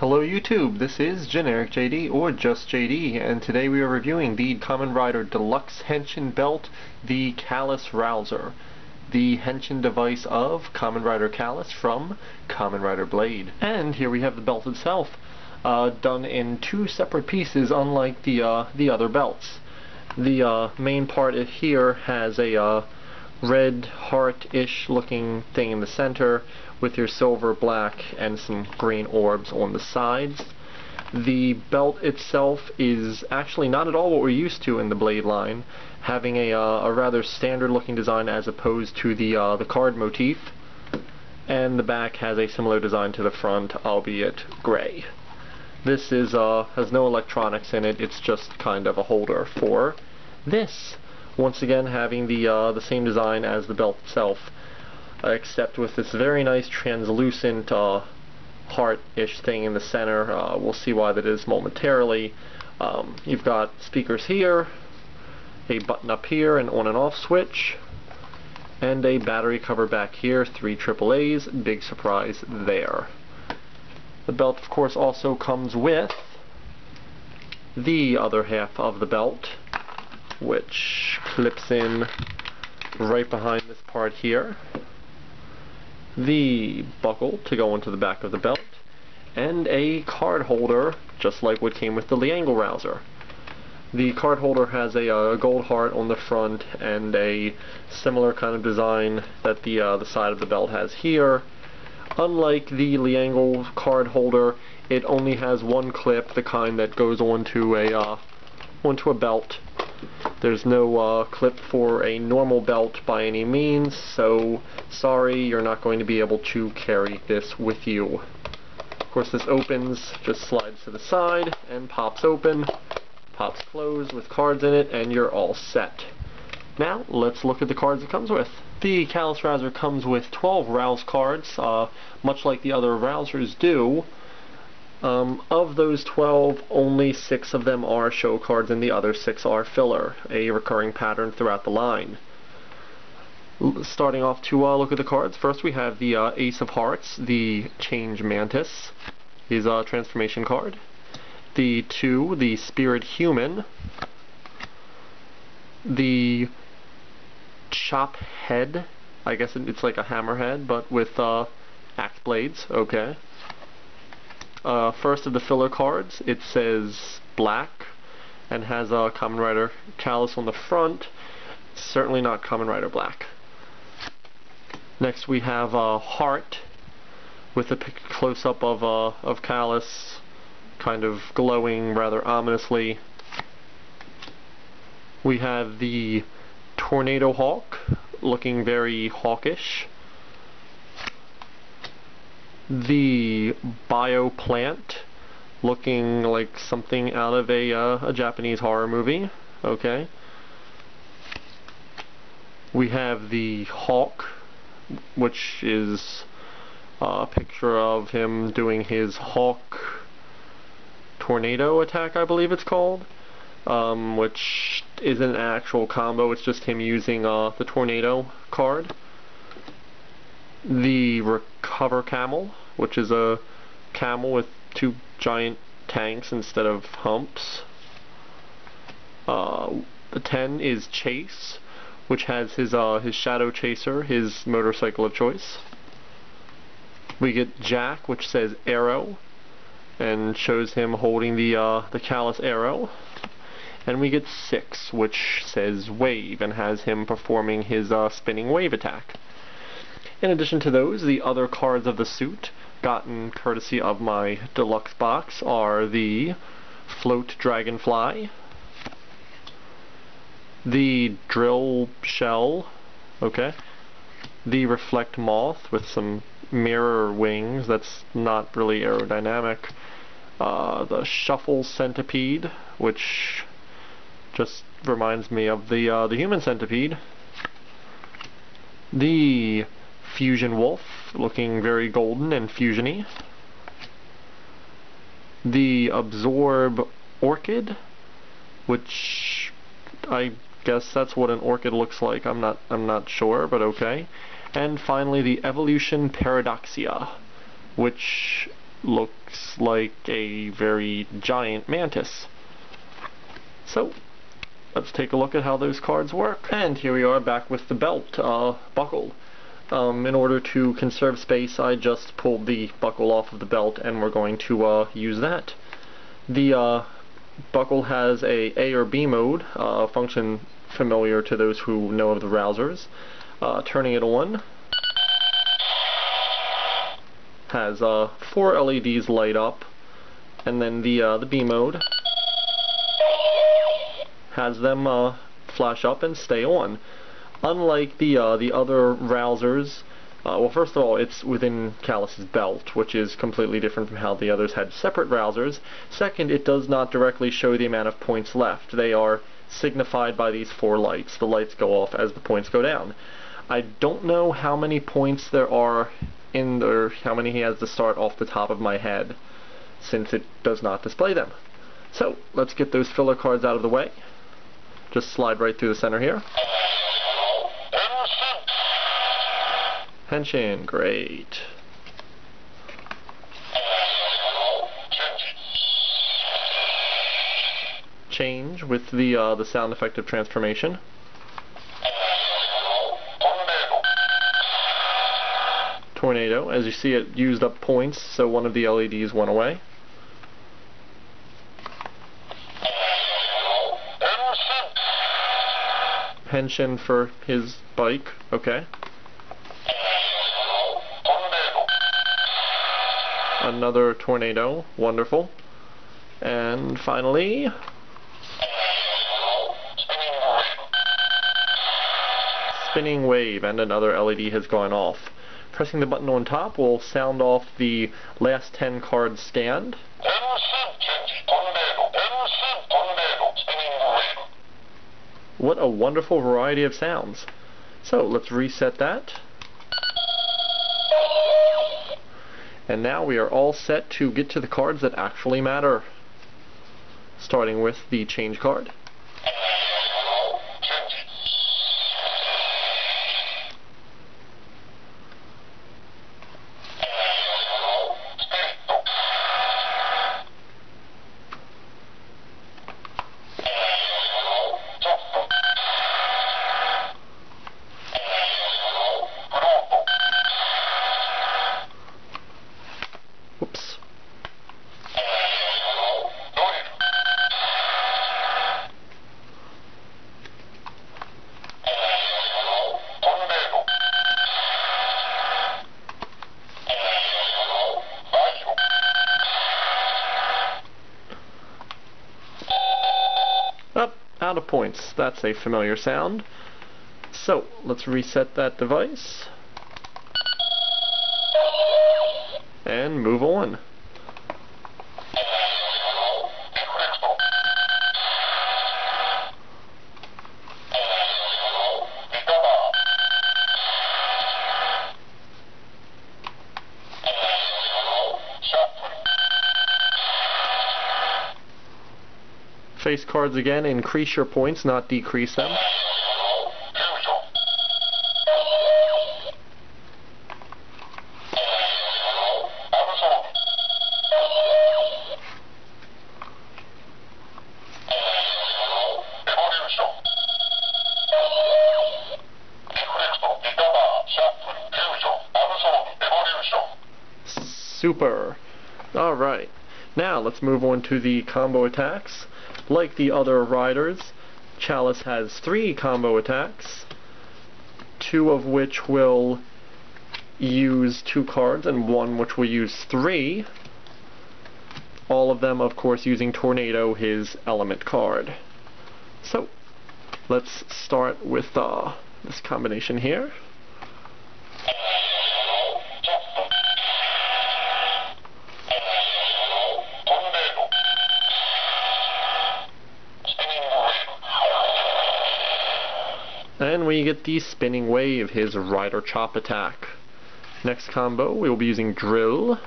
Hello YouTube, this is Generic JD, or just JD, and today we are reviewing the Kamen Rider Deluxe Henshin Belt, the Chalice Rouser, the Henshin device of Kamen Rider Chalice from Kamen Rider Blade. And here we have the belt itself, uh, done in two separate pieces unlike the, uh, the other belts. The uh, main part here has a uh, red heart-ish looking thing in the center with your silver, black, and some green orbs on the sides. The belt itself is actually not at all what we're used to in the Blade line, having a, uh, a rather standard looking design as opposed to the, uh, the card motif, and the back has a similar design to the front, albeit gray. This is uh, has no electronics in it, it's just kind of a holder for this. Once again having the, uh, the same design as the belt itself, except with this very nice translucent uh, heart-ish thing in the center. Uh, we'll see why that is momentarily. Um, you've got speakers here, a button up here, an on and off switch, and a battery cover back here, three AAA's, big surprise there. The belt of course also comes with the other half of the belt, which clips in right behind this part here the buckle to go into the back of the belt, and a card holder, just like what came with the Leangle Rouser. The card holder has a uh, gold heart on the front and a similar kind of design that the uh, the side of the belt has here. Unlike the Leangle card holder, it only has one clip, the kind that goes onto a uh, onto a belt there's no uh, clip for a normal belt by any means, so sorry, you're not going to be able to carry this with you. Of course, this opens, just slides to the side, and pops open, pops closed with cards in it, and you're all set. Now, let's look at the cards it comes with. The Chalice Rouser comes with 12 Rouse cards, uh, much like the other Rousers do, um, of those 12, only 6 of them are show cards and the other 6 are filler, a recurring pattern throughout the line. L starting off to uh, look at the cards, first we have the uh, Ace of Hearts, the Change Mantis, his uh, transformation card. The 2, the Spirit Human. The Chop Head, I guess it's like a hammerhead, but with uh, axe blades, okay. Uh, first of the filler cards, it says black and has a Kamen Rider Chalice on the front. Certainly not Kamen Rider Black. Next we have a heart with a close-up of uh, of Chalice, kind of glowing rather ominously. We have the Tornado Hawk, looking very hawkish the bio plant looking like something out of a, uh, a Japanese horror movie. Okay. We have the Hawk, which is a picture of him doing his Hawk tornado attack, I believe it's called, um, which isn't an actual combo, it's just him using uh, the tornado card. The Recover Camel, which is a camel with two giant tanks instead of humps. Uh, the 10 is Chase, which has his uh, his Shadow Chaser, his motorcycle of choice. We get Jack, which says Arrow, and shows him holding the uh, the Chalice Arrow. And we get 6, which says Wave, and has him performing his uh, spinning wave attack. In addition to those, the other cards of the suit gotten courtesy of my deluxe box are the Float Dragonfly, the Drill Shell, okay, the Reflect Moth with some mirror wings, that's not really aerodynamic, uh, the Shuffle Centipede, which just reminds me of the, uh, the human centipede, the Fusion Wolf, looking very golden and fusiony. The Absorb Orchid, which I guess that's what an orchid looks like. I'm not I'm not sure, but okay. And finally the Evolution Paradoxia, which looks like a very giant mantis. So, let's take a look at how those cards work. And here we are back with the belt uh, buckle. Um, in order to conserve space, I just pulled the buckle off of the belt and we're going to uh, use that. The uh, buckle has a A or B mode, uh, function familiar to those who know of the Rousers. Uh, turning it on has uh, four LEDs light up, and then the uh, the B mode has them flash up and stay on. Unlike the uh, the other Rousers, uh, well, first of all, it's within Chalice's belt, which is completely different from how the others had separate Rousers. Second, it does not directly show the amount of points left. They are signified by these four lights. The lights go off as the points go down. I don't know how many points there are in there, how many he has to start off the top of my head, since it does not display them. So, let's get those filler cards out of the way. Just slide right through the center here. Henshin, great. Change with the uh, the sound effect of transformation. Tornado. As you see, it used up points, so one of the LEDs went away. Pension for his bike. Okay. Another tornado. Wonderful. And finally... Spinning wave, and another LED has gone off. Pressing the button on top will sound off the last 10 cards stand. What a wonderful variety of sounds. So let's reset that. And now we are all set to get to the cards that actually matter. Starting with the change card. Out of points. That's a familiar sound. So, let's reset that device. and move on. Face cards again, increase your points, not decrease them. Super. Alright. Now let's move on to the combo attacks. Like the other riders, Chalice has three combo attacks, two of which will use two cards and one which will use three. All of them, of course, using Tornado, his element card. So, let's start with uh, this combination here. And we get the spinning wave, his rider chop attack. Next combo, we will be using drill.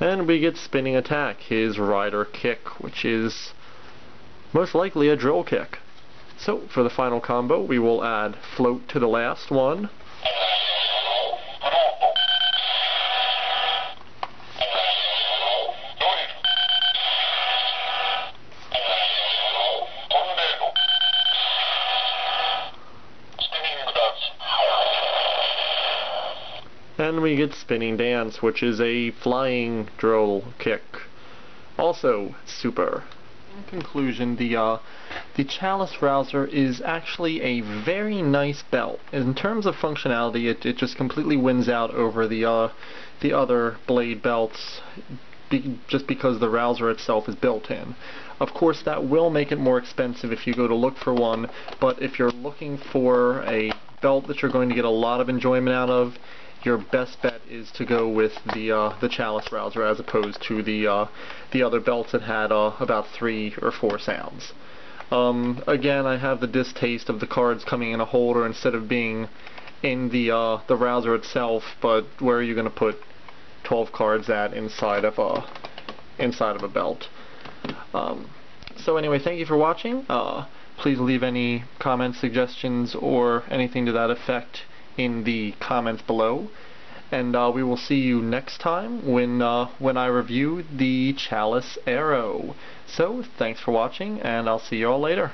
And we get spinning attack, his rider kick, which is most likely a drill kick. So for the final combo, we will add float to the last one. And Spinning Dance, which is a flying drill kick. Also super. In conclusion, the uh, the Chalice Rouser is actually a very nice belt. In terms of functionality, it, it just completely wins out over the uh, the other blade belts be just because the Rouser itself is built in. Of course, that will make it more expensive if you go to look for one, but if you're looking for a belt that you're going to get a lot of enjoyment out of, your best bet is to go with the uh, the Chalice Rouser as opposed to the uh, the other belts that had uh, about three or four sounds. Um, again, I have the distaste of the cards coming in a holder instead of being in the uh, the Rouser itself. But where are you going to put 12 cards at inside of a inside of a belt? Um, so anyway, thank you for watching. Uh, please leave any comments, suggestions, or anything to that effect in the comments below. And uh, we will see you next time when uh, when I review the Chalice Arrow. So, thanks for watching, and I'll see you all later.